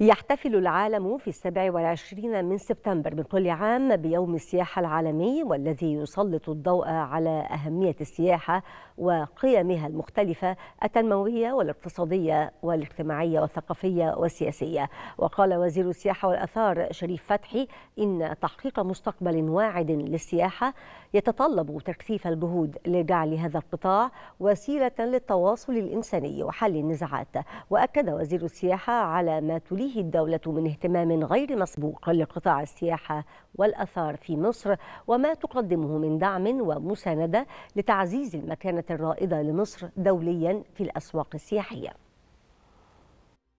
يحتفل العالم في السابع والعشرين من سبتمبر من كل عام بيوم السياحة العالمي والذي يسلط الضوء على أهمية السياحة وقيمها المختلفة التنموية والاقتصادية والاجتماعية والثقافية والسياسية. وقال وزير السياحة والأثار شريف فتحي إن تحقيق مستقبل واعد للسياحة يتطلب تكثيف الجهود لجعل هذا القطاع وسيلة للتواصل الإنساني وحل النزاعات. وأكد وزير السياحة على ما تليه توليه الدولة من اهتمام غير مسبوق لقطاع السياحة والأثار في مصر وما تقدمه من دعم ومساندة لتعزيز المكانة الرائدة لمصر دوليا في الأسواق السياحية.